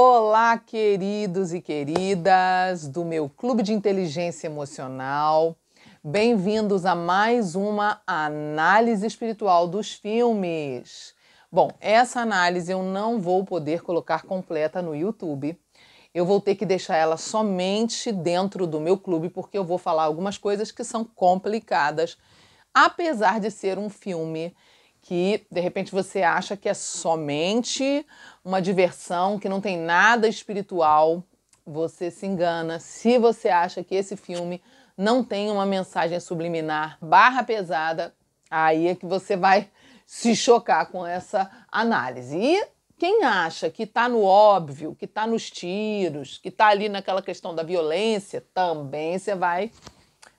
Olá, queridos e queridas do meu Clube de Inteligência Emocional. Bem-vindos a mais uma análise espiritual dos filmes. Bom, essa análise eu não vou poder colocar completa no YouTube. Eu vou ter que deixar ela somente dentro do meu clube, porque eu vou falar algumas coisas que são complicadas, apesar de ser um filme que de repente você acha que é somente uma diversão, que não tem nada espiritual, você se engana. Se você acha que esse filme não tem uma mensagem subliminar barra pesada, aí é que você vai se chocar com essa análise. E quem acha que está no óbvio, que está nos tiros, que está ali naquela questão da violência, também você vai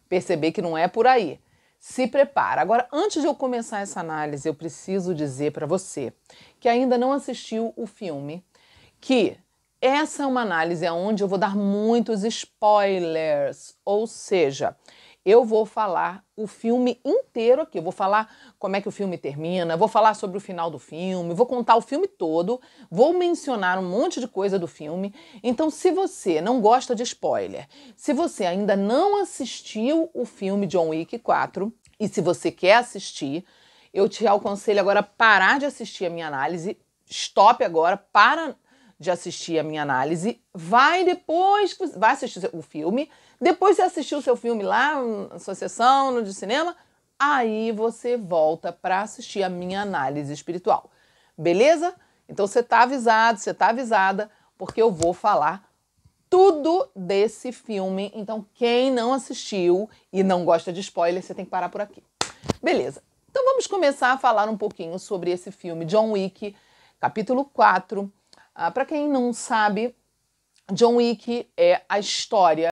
perceber que não é por aí se prepara. Agora, antes de eu começar essa análise, eu preciso dizer para você que ainda não assistiu o filme que essa é uma análise onde eu vou dar muitos spoilers, ou seja, eu vou falar o filme inteiro aqui. Eu vou falar como é que o filme termina, vou falar sobre o final do filme, vou contar o filme todo, vou mencionar um monte de coisa do filme. Então, se você não gosta de spoiler, se você ainda não assistiu o filme John Wick 4 e se você quer assistir, eu te aconselho agora parar de assistir a minha análise. Stop agora, para de assistir a minha análise, vai depois, vai assistir o filme, depois você assistiu o seu filme lá, na sua sessão, no de cinema, aí você volta para assistir a minha análise espiritual. Beleza? Então você está avisado, você está avisada, porque eu vou falar tudo desse filme. Então, quem não assistiu e não gosta de spoiler, você tem que parar por aqui. Beleza. Então vamos começar a falar um pouquinho sobre esse filme John Wick, capítulo 4, ah, Para quem não sabe, John Wick é a história